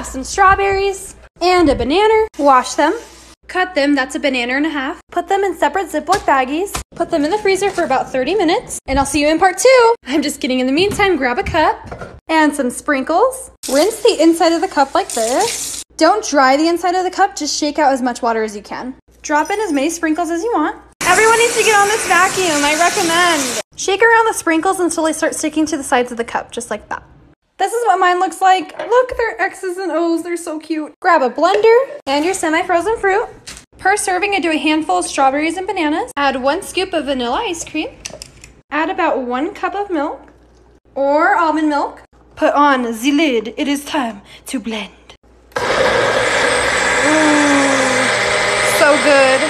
have some strawberries and a banana. Wash them. Cut them, that's a banana and a half. Put them in separate Ziploc baggies. Put them in the freezer for about 30 minutes. And I'll see you in part two. I'm just kidding. In the meantime, grab a cup and some sprinkles. Rinse the inside of the cup like this. Don't dry the inside of the cup, just shake out as much water as you can. Drop in as many sprinkles as you want. Everyone needs to get on this vacuum, I recommend. Shake around the sprinkles until they start sticking to the sides of the cup, just like that. This is what mine looks like. Look, they're X's and O's, they're so cute. Grab a blender and your semi-frozen fruit. Per serving, I do a handful of strawberries and bananas. Add one scoop of vanilla ice cream. Add about one cup of milk or almond milk. Put on the lid. It is time to blend. Mm, so good.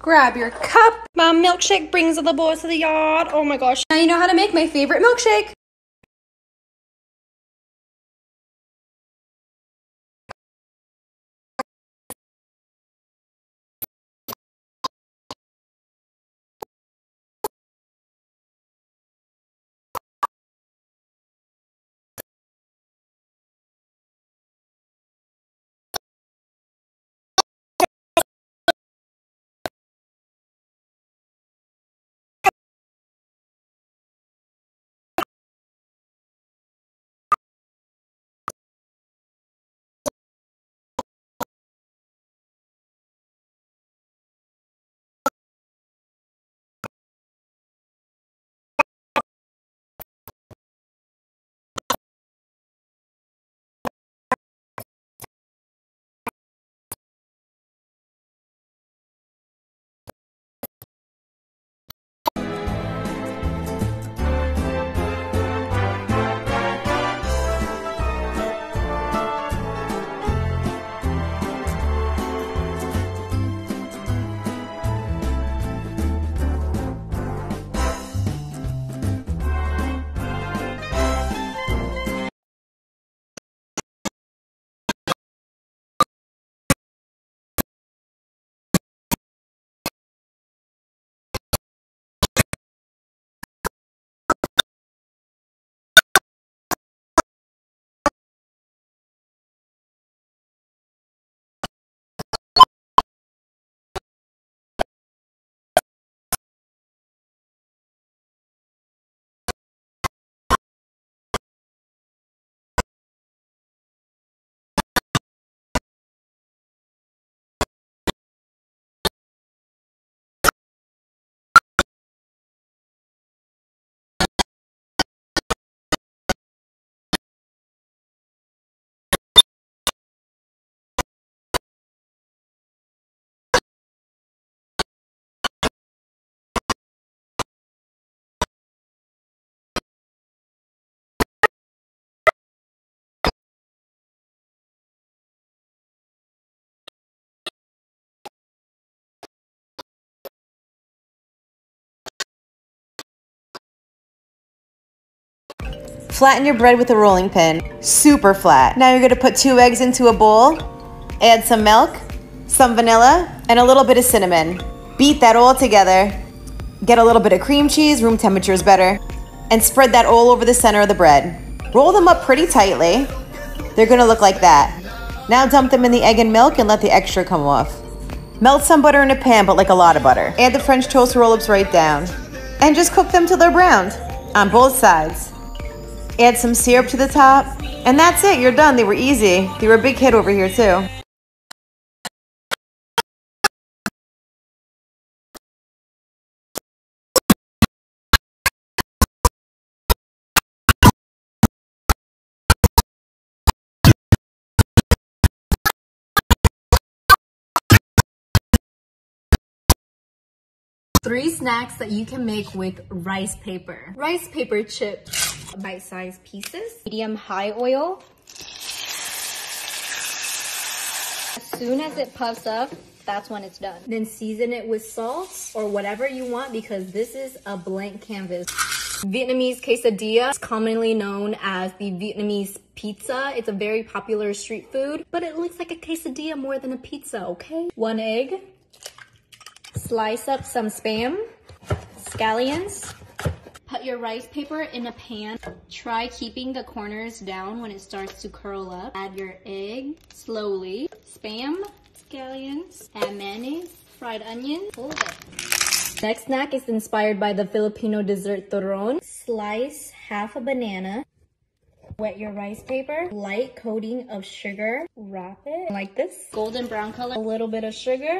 Grab your cup. My milkshake brings the boys to the yard. Oh my gosh. Now you know how to make my favorite milkshake. Flatten your bread with a rolling pin. Super flat. Now you're gonna put two eggs into a bowl, add some milk, some vanilla, and a little bit of cinnamon. Beat that all together. Get a little bit of cream cheese, room temperature is better, and spread that all over the center of the bread. Roll them up pretty tightly. They're gonna look like that. Now dump them in the egg and milk and let the extra come off. Melt some butter in a pan, but like a lot of butter. Add the French toast roll-ups right down. And just cook them till they're browned on both sides. Add some syrup to the top. And that's it, you're done. They were easy. They were a big hit over here too. Three snacks that you can make with rice paper. Rice paper chips, bite-sized pieces, medium high oil. As soon as it puffs up, that's when it's done. Then season it with salt or whatever you want because this is a blank canvas. Vietnamese quesadilla is commonly known as the Vietnamese pizza. It's a very popular street food, but it looks like a quesadilla more than a pizza, okay? One egg, Slice up some spam, scallions, Put your rice paper in a pan. Try keeping the corners down when it starts to curl up. Add your egg slowly. Spam, scallions, and mayonnaise, fried onion. Hold it. Next snack is inspired by the Filipino dessert turon. Slice half a banana. Wet your rice paper, light coating of sugar, wrap it like this, golden brown color, a little bit of sugar,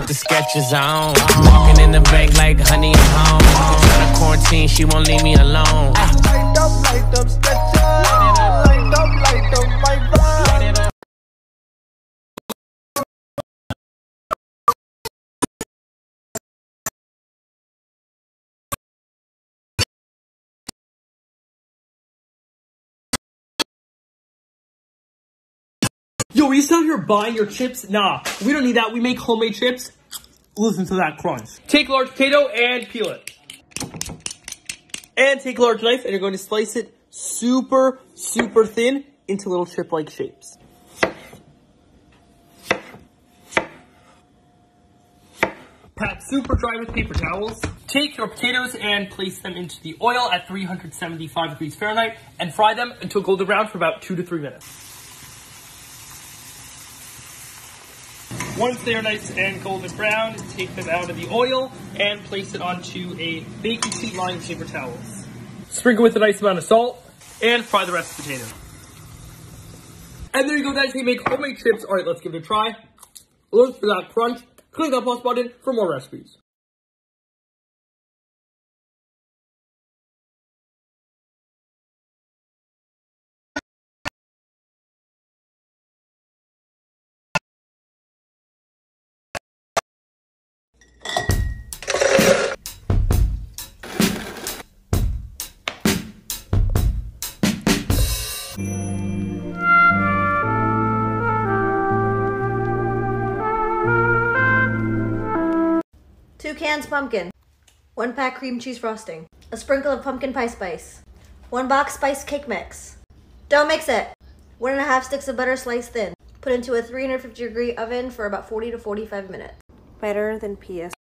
with the Skechers on. Walking in the bank like honey, I'm home. Tryna quarantine, she won't leave me alone. Light up, light up, Skechers. Light up, light up, my vibe. Yo, are you still here buying your chips? Nah, we don't need that. We make homemade chips. Listen to that crunch. Take a large potato and peel it. And take a large knife and you're going to slice it super, super thin into little chip-like shapes. Pat super dry with paper towels. Take your potatoes and place them into the oil at 375 degrees Fahrenheit and fry them until golden brown for about two to three minutes. Once they are nice and golden brown, take them out of the oil and place it onto a baking sheet lined with paper towels. Sprinkle with a nice amount of salt and fry the rest of the potato. And there you go guys, we make homemade chips. Alright, let's give it a try. Look for that crunch. Click that pause button for more recipes. Cans pumpkin. One pack cream cheese frosting. A sprinkle of pumpkin pie spice. One box spice cake mix. Don't mix it. One and a half sticks of butter sliced thin. Put into a 350 degree oven for about 40 to 45 minutes. Better than PS.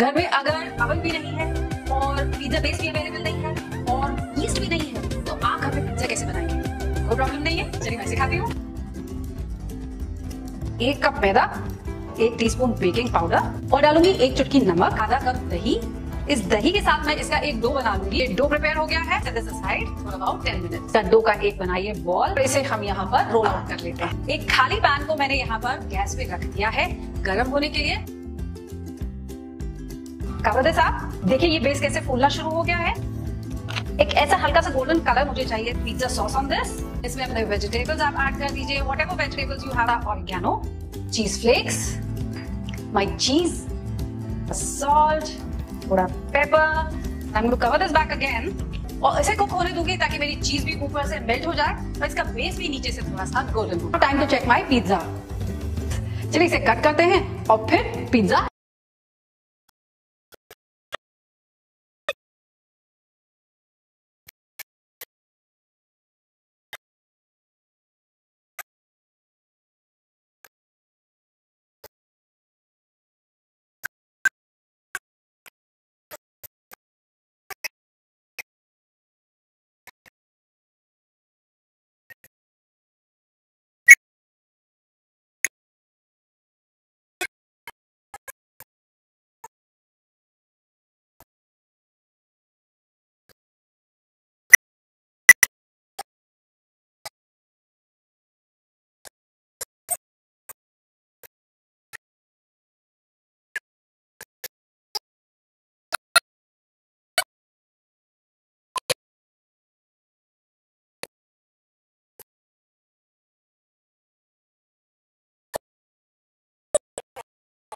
घर में अगर oven भी नहीं है और pizza base भी available नहीं है और ईस्ट भी नहीं है तो आप घर में पिज्जा कैसे बनाएँगे? कोई प्रॉब्लम नहीं है, चलिए मैं सिखाती हूँ। एक कप मैदा, एक टीस्पून बेकिंग पाउडर और डालूँगी एक चुटकी नमक, आधा कप दही। इस दही के साथ मैं इसका एक डो बना लूँगी। डो प्रिपेयर हो गया है side for about 10 minutes dough का एक बनाइए बॉल इसे हम यहाँ पर रोल आउट कर लेते हैं। एक खाली पैन को मैंने यहाँ पर गैस पे रख दिया है, गर्म होने के लिए। कवर दिस आप देखिए, ये बेस कैसे फूलना शुरू हो गया है। एक ऐसा हल्का सा गोल्डन कलर मुझे चाहिए। पिज्जा सॉस ऑन दिस इसमें अपने वेजिटेबल्स आप ऐड कर दीजिए। Whatever vegetables you have oregano cheese flakes my cheese salt थोड़ा pepper I am to cover this back again और इसे कुक होने दूँगी ताकि मेरी चीज़ भी ऊपर से मेल्ट हो जाए और इसका बेस भी नीचे से थोड़ा सा गोल्डन हो। Time to check my pizza चलिए इसे कट करते हैं और फिर पिज्जा